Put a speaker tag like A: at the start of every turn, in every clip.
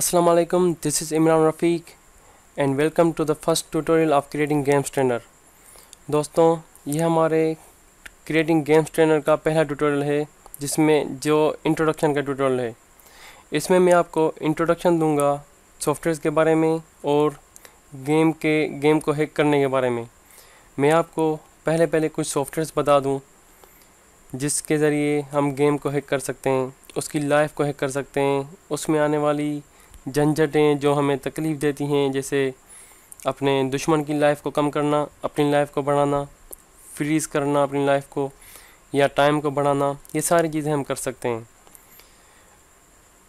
A: Assalamu alaikum, this is Imran Rafiq and welcome to the first tutorial of creating games trainer. दोस्तों ये हमारे creating games trainer का पहला tutorial है जिसमें जो introduction का tutorial है इसमें मैं आपको introduction दूँगा सॉफ्टवेयर के बारे में और गेम के गेम को हैक करने के बारे में मैं आपको पहले पहले कुछ सॉफ्टवेयर्स बता दूँ जिसके ज़रिए हम गेम को हैक कर सकते हैं उसकी लाइफ को हैक कर सकते हैं उसमें आने वाली झंझटें जो हमें तकलीफ़ देती हैं, जैसे अपने दुश्मन की लाइफ को कम करना, अपनी लाइफ को बढ़ाना फ्रीज़ करना अपनी लाइफ को, या टाइम को बढ़ाना, ये सारी चीज़ें हम कर सकते हैं।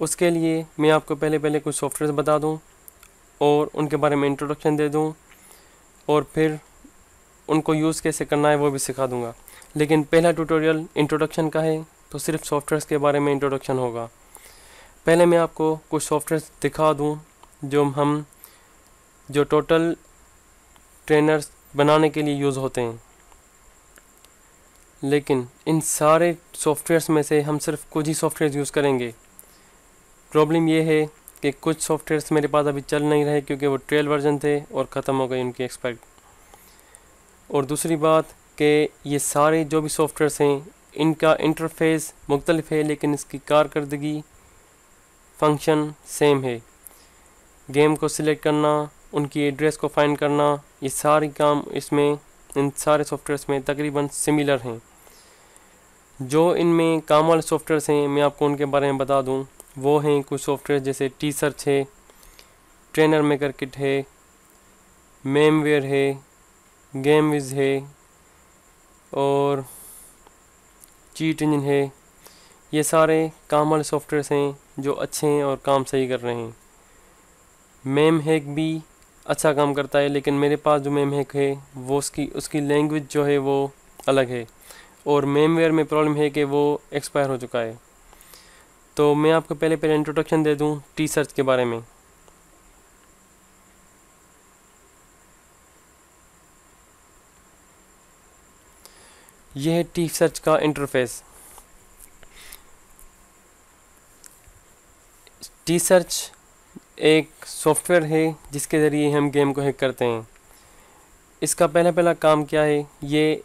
A: उसके लिए मैं आपको पहले पहले कुछ सॉफ्टवेयर बता दूँ, और उनके बारे में इंट्रोडक्शन दे दूँ, और फिर उनको यूज़ कैसे करना है वो भी सिखा दूँगा। लेकिन पहला ट्यूटोरियल इंट्रोडक्शन का है तो सिर्फ़ सॉफ्टवेयर के बारे में इंट्रोडक्शन होगा। पहले मैं आपको कुछ सॉफ्टवेयर दिखा दूँ, जो हम, जो टोटल ट्रेनर्स बनाने के लिए यूज़ होते हैं। लेकिन इन सारे सॉफ्टवेयर्स में से हम सिर्फ़ कुछ ही सॉफ्टवेयर यूज़ करेंगे। प्रॉब्लम ये है कि कुछ सॉफ्टवेयर्स मेरे पास अभी चल नहीं रहे क्योंकि वो ट्रेल वर्जन थे और ख़त्म हो गए उनकी एक्सपायर और दूसरी बात कि ये सारे जो भी सॉफ्टवेयर्स हैं, इनका इंटरफेस मुख्तलिफ़ है, लेकिन इसकी कारकर्दगी फ़ंक्शन सेम है। गेम को सिलेक्ट करना, उनकी एड्रेस को फाइंड करना, ये सारे काम इसमें, इन सारे सॉफ्टवेयर्स में तकरीबन सिमिलर हैं। जो इनमें काम वाले सॉफ्टवेयर्स हैं, मैं आपको उनके बारे में बता दूँ, वो हैं कुछ सॉफ्टवेयर जैसे टी सर्च है ट्रेनर मेकर किट है मेमवेयर है गेम विज है, और चीट इंजन है। ये सारे काम वाले सॉफ्टवेयर्स हैं जो अच्छे हैं और काम सही कर रहे हैं। मेम हैक भी अच्छा काम करता है, लेकिन मेरे पास जो मेम हैक है, वो उसकी उसकी लैंग्वेज जो है वो अलग है। और मेमवेयर में प्रॉब्लम है कि वो एक्सपायर हो चुका है। तो मैं आपको पहले पहले इंट्रोडक्शन दे दूँ टी सर्च के बारे में। यह है टी सर्च का इंटरफेस टी सर्च एक सॉफ्टवेयर है, जिसके ज़रिए हम गेम को हैक करते हैं। इसका पहला पहला काम क्या है, ये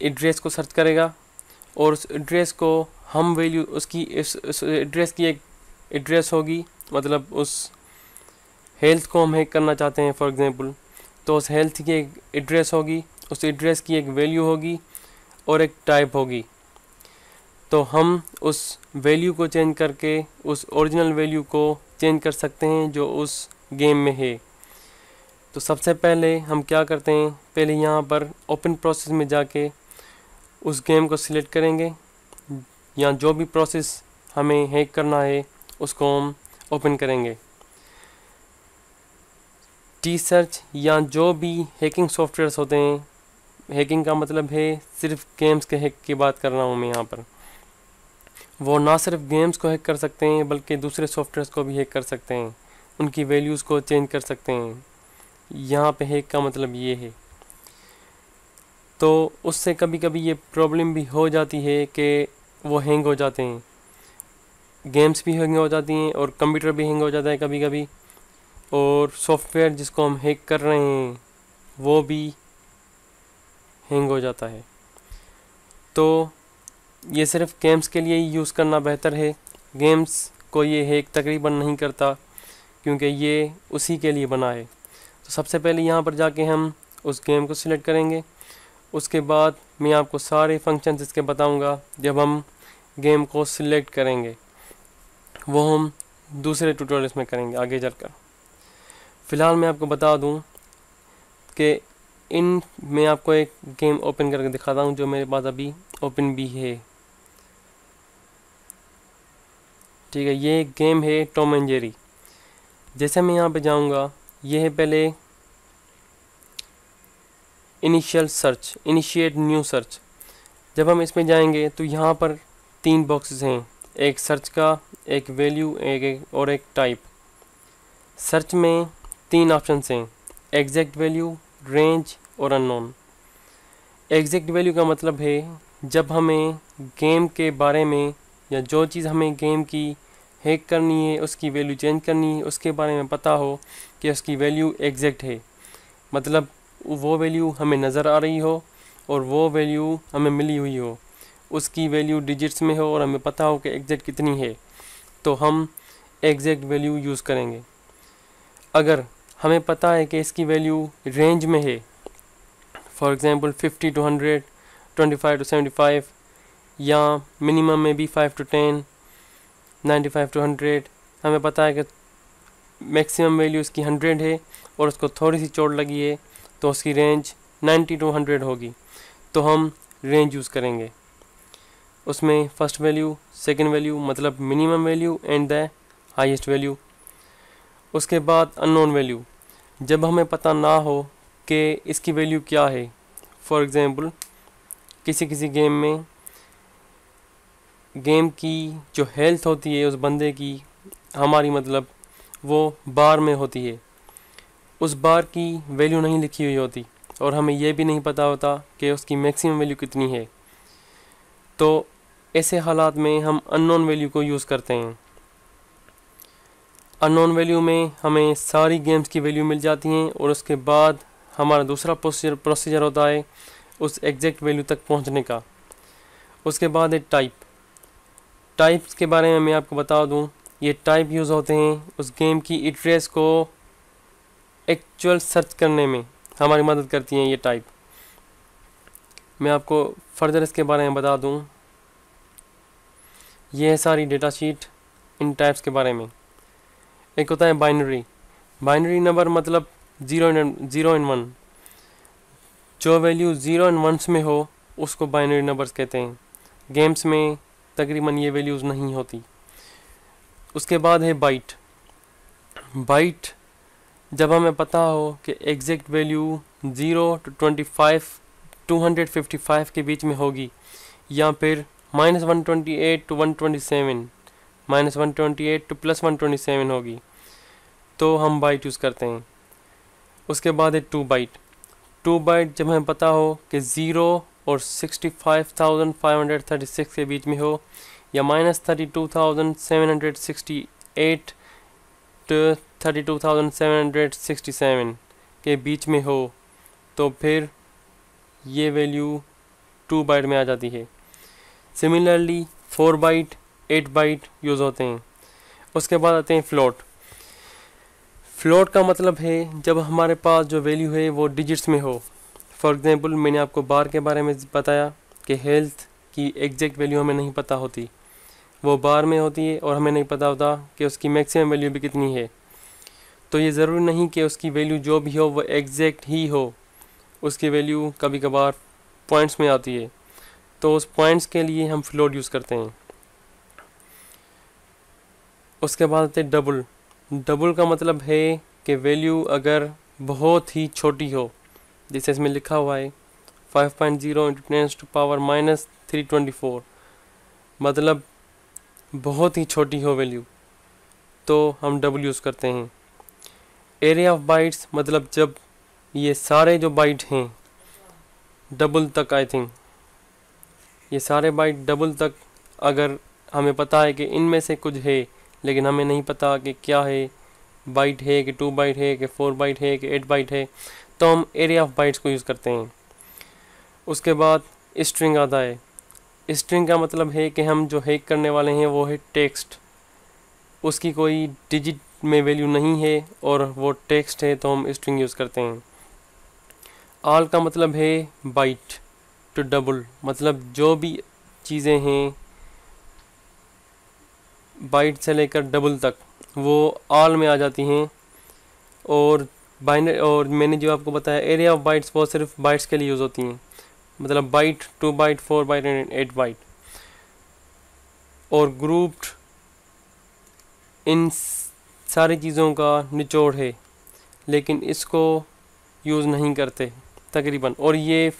A: एड्रेस को सर्च करेगा और उस एड्रेस को हम वैल्यू उसकी इस एड्रेस की एक एड्रेस होगी मतलब उस हेल्थ को हम हैक करना चाहते हैं फॉर एग्ज़ाम्पल तो उस हेल्थ की एक एड्रेस होगी, उस एड्रेस की एक वैल्यू होगी और एक टाइप होगी। तो हम उस वैल्यू को चेंज करके उस ओरिजिनल वैल्यू को चेंज कर सकते हैं जो उस गेम में है। तो सबसे पहले हम क्या करते हैं? पहले यहाँ पर ओपन प्रोसेस में जाके उस गेम को सिलेक्ट करेंगे। या जो भी प्रोसेस हमें हैक करना है, उसको हम ओपन करेंगे। टी सर्च या जो भी हैकिंग सॉफ्टवेयर्स होते हैं हैकिंग का मतलब है सिर्फ़ गेम्स के हैक की बात कर रहा हूँ मैं यहाँ पर। वो ना सिर्फ़ गेम्स को हैक कर सकते हैं, बल्कि दूसरे सॉफ्टवेयर को भी हैक कर सकते हैं। उनकी वैल्यूज़ को चेंज कर सकते हैं। यहाँ पे हैक का मतलब ये है। तो उससे कभी कभी ये प्रॉब्लम भी हो जाती है कि वो हैंग हो जाते हैं। गेम्स भी हैंग हो जाती हैं और कंप्यूटर भी हैंग हो जाता है कभी कभी और सॉफ्टवेयर जिसको हम हैक कर रहे हैं, वो भी हैंग हो जाता है। तो ये सिर्फ़ गेम्स के लिए ही यूज़ करना बेहतर है। गेम्स को ये हैक तकरीबन नहीं करता, क्योंकि ये उसी के लिए बना है। तो सबसे पहले यहाँ पर जाके हम उस गेम को सिलेक्ट करेंगे। उसके बाद मैं आपको सारे फ़ंक्शंस इसके बताऊँगा, जब हम गेम को सिलेक्ट करेंगे। वो हम दूसरे ट्यूटोरियल्स में करेंगे, आगे चलकर। फ़िलहाल मैं आपको बता दूँ कि इन, मैं आपको एक गेम ओपन करके दिखाता हूँ, जो मेरे पास अभी ओपन भी है। ठीक है ये गेम है टॉम एंड जेरी जैसे मैं यहाँ पे जाऊँगा ये है पहले initial search initiate new search जब हम इसमें जाएँगे तो यहाँ पर तीन बॉक्सेस हैं। एक सर्च का एक वैल्यू एक, एक और एक टाइप सर्च में तीन ऑप्शन हैं एग्जैक्ट वैल्यू रेंज और अननोन एग्जैक्ट वैल्यू का मतलब है जब हमें गेम के बारे में या जो चीज़ हमें गेम की हैक करनी है, उसकी वैल्यू चेंज करनी है, उसके बारे में पता हो कि उसकी वैल्यू एग्जैक्ट है। मतलब वो वैल्यू हमें नज़र आ रही हो और वो वैल्यू हमें मिली हुई हो। उसकी वैल्यू डिजिट्स में हो और हमें पता हो कि एग्जैक्ट कितनी है। तो हम एग्जैक्ट वैल्यू यूज़ करेंगे। अगर हमें पता है कि इसकी वैल्यू रेंज में है for example fifty to hundred twenty five to seventy five या मिनिमम में भी five to ten ninety five to hundred हमें पता है कि मैक्सिमम वैल्यू इसकी हंड्रेड है और उसको थोड़ी सी चोट लगी है तो उसकी रेंज नाइन्टी टू हंड्रेड होगी। तो हम रेंज यूज़ करेंगे। उसमें फ़र्स्ट वैल्यू सेकंड वैल्यू मतलब minimum value and the highest value उसके बाद अननोन वैल्यू जब हमें पता ना हो कि इसकी वैल्यू क्या है फॉर एग्ज़ाम्पल किसी किसी गेम में गेम की जो हेल्थ होती है उस बंदे की, हमारी मतलब वो बार में होती है। उस बार की वैल्यू नहीं लिखी हुई होती और हमें यह भी नहीं पता होता कि उसकी मैक्सिमम वैल्यू कितनी है। तो ऐसे हालात में हम अननोन वैल्यू को यूज़ करते हैं। अननोन वैल्यू में हमें सारी गेम्स की वैल्यू मिल जाती हैं और उसके बाद हमारा दूसरा प्रोसीजर प्रोसीजर होता है उस एग्जैक्ट वैल्यू तक पहुँचने का। उसके बाद है टाइप। टाइप्स के बारे में मैं आपको बता दूँ, ये टाइप यूज़ होते हैं उस गेम की एड्रेस को एक्चुअल सर्च करने में। हमारी मदद करती हैं ये टाइप मैं आपको फर्दर इसके बारे में बता दूँ। ये है सारी डेटा शीट इन टाइप्स के बारे में। एक होता है बाइनरी बाइनरी नंबर मतलब ज़ीरो ज़ीरो एंड वन जो वैल्यू ज़ीरो एंड वंस में हो, उसको बाइनरी नंबर्स कहते हैं। गेम्स में तकरीबन ये वैल्यूज़ नहीं होती। उसके बाद है बाइट बाइट जब हमें पता हो कि exact value zero to twenty five to hundred fifty five के बीच में होगी, या फिर minus one twenty eight to one twenty seven minus one twenty eight to plus one twenty seven होगी तो हम बाइट यूज़ करते हैं। उसके बाद है टू बाइट टू बाइट जब हमें पता हो कि ज़ीरो और sixty five thousand five hundred thirty six के बीच में हो, या minus thirty two thousand seven hundred sixty eight to thirty two thousand seven hundred sixty seven के बीच में हो तो फिर ये वैल्यू टू बाइट में आ जाती है। Similarly four byte eight byte use होते हैं। उसके बाद आते हैं फ्लोट फ्लोट का मतलब है जब हमारे पास जो वैल्यू है वो डिजिट्स में हो। फॉर एग्ज़ाम्पल मैंने आपको बार के बारे में बताया कि हेल्थ की एग्जैक्ट वैल्यू हमें नहीं पता होती। वो बार में होती है और हमें नहीं पता होता कि उसकी मैक्सिमम वैल्यू भी कितनी है। तो ये ज़रूरी नहीं कि उसकी वैल्यू जो भी हो, वो एग्जैक्ट ही हो। उसकी वैल्यू कभी कभार पॉइंट्स में आती है। तो उस पॉइंट्स के लिए हम फ्लोट यूज़ करते हैं। उसके बाद आते डबल डबल का मतलब है कि वैल्यू अगर बहुत ही छोटी हो जैसे इसमें लिखा हुआ है। Five point zero into ten to power minus three twenty four मतलब बहुत ही छोटी हो वैल्यू तो हम डबल यूज़ करते हैं। एरिया ऑफ़ बाइट्स मतलब जब ये सारे जो बाइट हैं डबल तक आई थिंक ये सारे बाइट डबल तक, अगर हमें पता है कि इनमें से कुछ है, लेकिन हमें नहीं पता कि क्या है। बाइट है कि टू बाइट है कि फोर बाइट है कि एट बाइट है। तो हम एरिया ऑफ़ बाइट्स को यूज़ करते हैं। उसके बाद स्ट्रिंग आता है। स्ट्रिंग का मतलब है कि हम जो हैक करने वाले हैं, वो है टेक्स्ट उसकी कोई डिजिट में वैल्यू नहीं है और वो टेक्स्ट है तो हम स्ट्रिंग यूज़ करते हैं। आल का मतलब है बाइट टू डबल मतलब जो भी चीज़ें हैं बाइट से लेकर डबल तक, वो आल में आ जाती हैं और बाइनर और मैंने जो आपको बताया एरिया ऑफ़ बाइट्स वो सिर्फ़ बाइट्स के लिए यूज़ होती हैं। मतलब byte two byte four byte and eight byte और ग्रुप्ड इन सारी चीज़ों का निचोड़ है, लेकिन इसको यूज़ नहीं करते, तकरीबन। और ये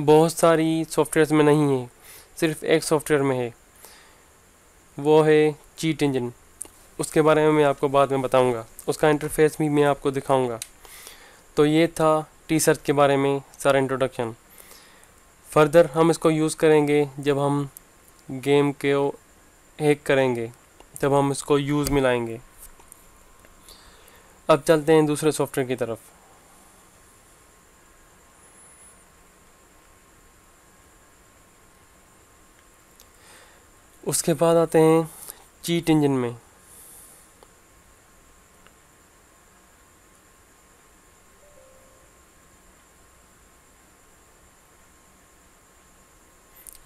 A: बहुत सारी सॉफ्टवेयर्स में नहीं है, सिर्फ़ एक सॉफ्टवेयर में है, वो है चीट इंजन उसके बारे में मैं आपको बाद में बताऊँगा। उसका इंटरफेस भी मैं आपको दिखाऊँगा। तो ये था टी सर्च के बारे में सारा इंट्रोडक्शन फर्दर हम इसको यूज़ करेंगे जब हम गेम के हैक करेंगे जब हम इसको यूज़ में लाएँगे अब चलते हैं दूसरे सॉफ्टवेयर की तरफ़। उसके बाद आते हैं चीट इंजन में।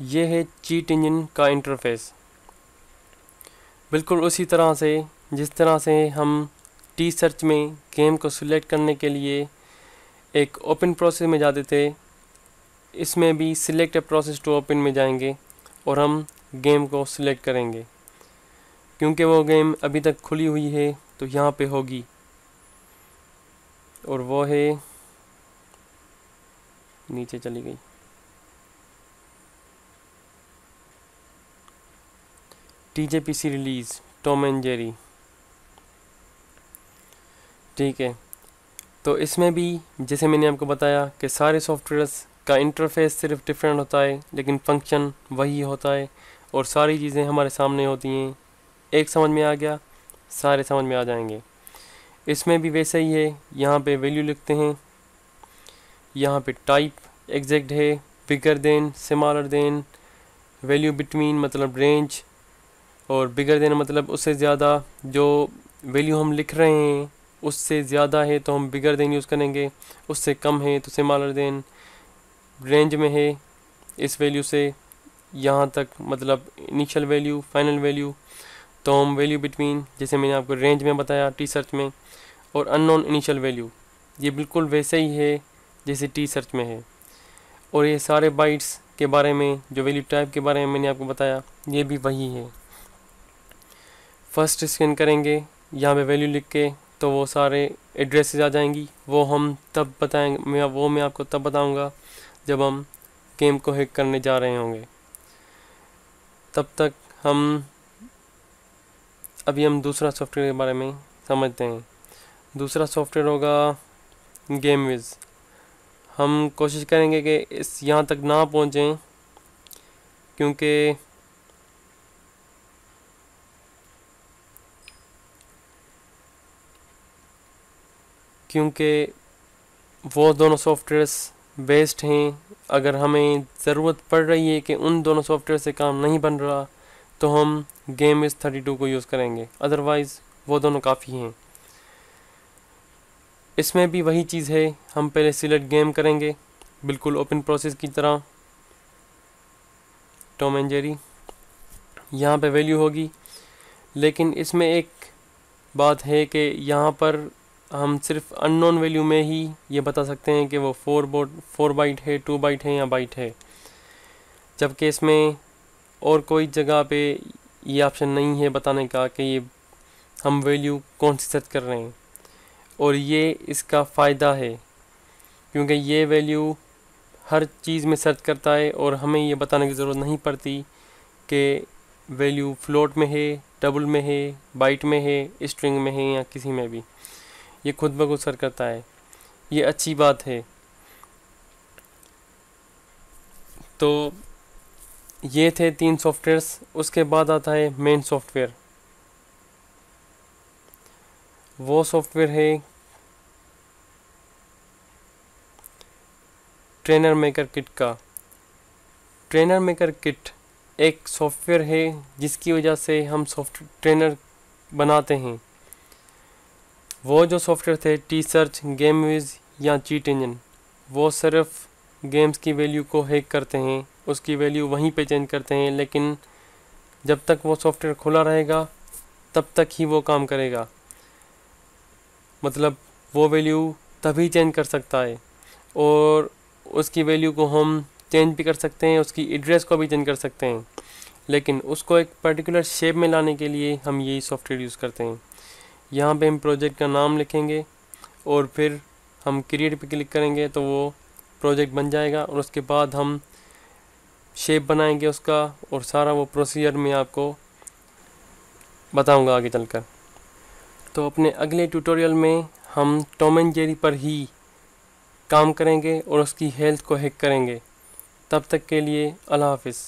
A: ये है चीट इंजन का इंटरफेस बिल्कुल उसी तरह से, जिस तरह से हम टी सर्च में गेम को सिलेक्ट करने के लिए एक ओपन प्रोसेस में जाते थे, इसमें भी सिलेक्ट प्रोसेस टू ओपन में जाएँगे और हम गेम को सिलेक्ट करेंगे। क्योंकि वो गेम अभी तक खुली हुई है तो यहाँ पे होगी। और वो है, नीचे चली गई। T J P C release, Tom and Jerry. ठीक है। तो इसमें भी, जैसे मैंने आपको बताया कि सारे सॉफ्टवेयर्स का इंटरफेस सिर्फ़ डिफरेंट होता है, लेकिन फ़ंक्शन वही होता है, और सारी चीज़ें हमारे सामने होती हैं। एक समझ में आ गया, सारे समझ में आ जाएँगे। इसमें भी वैसे ही है, यहाँ पे वैल्यू लिखते हैं। यहाँ पे टाइप एग्जैक्ट है bigger than smaller than value between मतलब रेंज और बिगर देन मतलब उससे ज़्यादा जो वैल्यू हम लिख रहे हैं, उससे ज़्यादा है तो हम बिगर देन यूज़ करेंगे। उससे कम है तो स्मॉलर देन रेंज में है। इस वैल्यू से यहाँ तक मतलब इनिशियल वैल्यू फाइनल वैल्यू तो हम वैल्यू बिटवीन जैसे मैंने आपको रेंज में बताया टी सर्च में, और अननोन इनिशियल वैल्यू ये बिल्कुल वैसे ही है जैसे टी सर्च में है। और ये सारे बाइट्स के बारे में, जो वैल्यू टाइप के बारे में मैंने आपको बताया, ये भी वही है। फ़र्स्ट स्कैन करेंगे, यहाँ पे वैल्यू लिख के तो वो सारे एड्रेसेस आ जाएँगी। वो हम तब बताएँगे, मैं वो मैं आपको तब बताऊँगा जब हम गेम को हैक करने जा रहे होंगे। तब तक हम अभी हम दूसरा सॉफ्टवेयर के बारे में समझते हैं। दूसरा सॉफ्टवेयर होगा गेम विज हम कोशिश करेंगे कि इस यहाँ तक ना पहुँचें, क्योंकि क्योंकि वो दोनों सॉफ्टवेयर्स बेस्ट हैं। अगर हमें ज़रूरत पड़ रही है कि उन दोनों सॉफ्टवेयर से काम नहीं बन रहा तो हम गेम इस थर्टी टू को यूज़ करेंगे। अदरवाइज़ वो दोनों काफ़ी हैं। इसमें भी वही चीज़ है। हम पहले सिलेक्ट गेम करेंगे। बिल्कुल ओपन प्रोसेस की तरह। टॉम एंड जेरी यहाँ पे वैल्यू होगी। लेकिन इसमें एक बात है कि यहाँ पर हम सिर्फ़ अननोन वैल्यू में ही ये बता सकते हैं कि वो फोर बोट फोर बाइट है टू बाइट है या बाइट है। जबकि इसमें और कोई जगह पे ये ऑप्शन नहीं है बताने का कि ये हम वैल्यू कौन सी सेट कर रहे हैं, और ये इसका फ़ायदा है, क्योंकि ये वैल्यू हर चीज़ में सर्च करता है और हमें ये बताने की ज़रूरत नहीं पड़ती कि वैल्यू फ्लोट में है डबल में है बाइट में है स्ट्रिंग में है या किसी में भी। ये खुद ब खुद सर करता है। ये अच्छी बात है। तो ये थे तीन सॉफ्टवेयर्स, उसके बाद आता है मेन सॉफ्टवेयर वो सॉफ्टवेयर है ट्रेनर मेकर किट का। ट्रेनर मेकर किट एक सॉफ्टवेयर है, जिसकी वजह से हम सॉफ्ट ट्रेनर बनाते हैं। वो जो सॉफ्टवेयर थे टी सर्च गेम या चीट इंजन वो सिर्फ़ गेम्स की वैल्यू को हैक करते हैं, उसकी वैल्यू वहीं पे चेंज करते हैं, लेकिन जब तक वो सॉफ्टवेयर खुला रहेगा, तब तक ही वो काम करेगा। मतलब वो वैल्यू तभी चेंज कर सकता है, और उसकी वैल्यू को हम चेंज भी कर सकते हैं, उसकी एड्रेस को भी चेंज कर सकते हैं, लेकिन उसको एक पर्टिकुलर शेप में लाने के लिए हम यही सॉफ्टवेयर यूज़ करते हैं। यहाँ पे हम प्रोजेक्ट का नाम लिखेंगे और फिर हम क्रिएट पे क्लिक करेंगे तो वो प्रोजेक्ट बन जाएगा और उसके बाद हम शेप बनाएँगे उसका और सारा वो प्रोसीजर में आपको बताऊँगा आगे चलकर। तो अपने अगले ट्यूटोरियल में हम टॉम एंड जेरी पर ही काम करेंगे और उसकी हेल्थ को हैक करेंगे। तब तक के लिए अल्लाह हाफिज़।